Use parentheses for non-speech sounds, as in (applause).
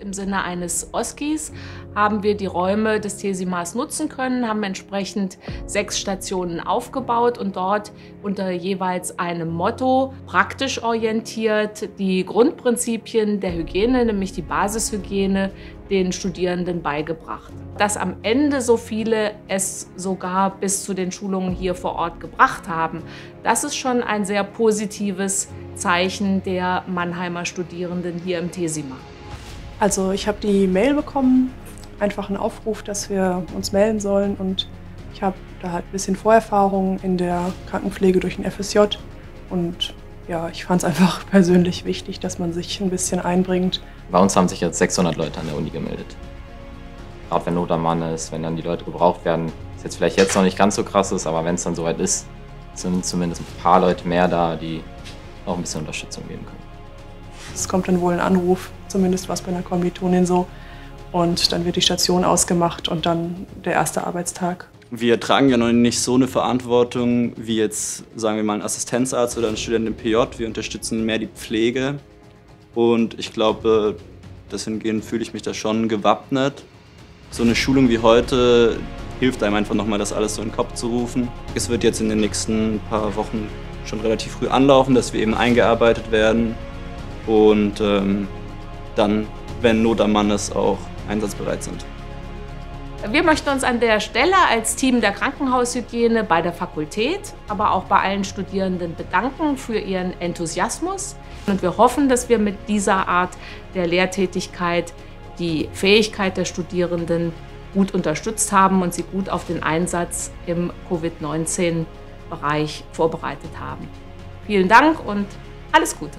Im Sinne eines OSKIs haben wir die Räume des Tesimas nutzen können, haben entsprechend sechs Stationen aufgebaut und dort unter jeweils einem Motto praktisch orientiert die Grundprinzipien der Hygiene, nämlich die Basishygiene, den Studierenden beigebracht. Dass am Ende so viele es sogar bis zu den Schulungen hier vor Ort gebracht haben, das ist schon ein sehr positives Zeichen der Mannheimer Studierenden hier im Tesima. Also ich habe die Mail bekommen, einfach einen Aufruf, dass wir uns melden sollen und ich habe da halt ein bisschen Vorerfahrung in der Krankenpflege durch den FSJ und ja, ich fand es einfach (laughs) persönlich wichtig, dass man sich ein bisschen einbringt. Bei uns haben sich jetzt 600 Leute an der Uni gemeldet. Gerade wenn Not am Mann ist, wenn dann die Leute gebraucht werden, ist jetzt vielleicht jetzt noch nicht ganz so krass ist, aber wenn es dann soweit ist, sind zumindest ein paar Leute mehr da, die auch ein bisschen Unterstützung geben können. Es kommt dann wohl ein Anruf, zumindest war es bei einer Kommilitonin so. Und dann wird die Station ausgemacht und dann der erste Arbeitstag. Wir tragen ja noch nicht so eine Verantwortung wie jetzt, sagen wir mal, ein Assistenzarzt oder ein Student im PJ. Wir unterstützen mehr die Pflege. Und ich glaube, deswegen fühle ich mich da schon gewappnet. So eine Schulung wie heute hilft einem einfach nochmal, das alles so in den Kopf zu rufen. Es wird jetzt in den nächsten paar Wochen schon relativ früh anlaufen, dass wir eben eingearbeitet werden und ähm, dann, wenn Not am Mann ist, auch einsatzbereit sind. Wir möchten uns an der Stelle als Team der Krankenhaushygiene bei der Fakultät, aber auch bei allen Studierenden bedanken für ihren Enthusiasmus. Und wir hoffen, dass wir mit dieser Art der Lehrtätigkeit die Fähigkeit der Studierenden gut unterstützt haben und sie gut auf den Einsatz im Covid-19-Bereich vorbereitet haben. Vielen Dank und alles Gute.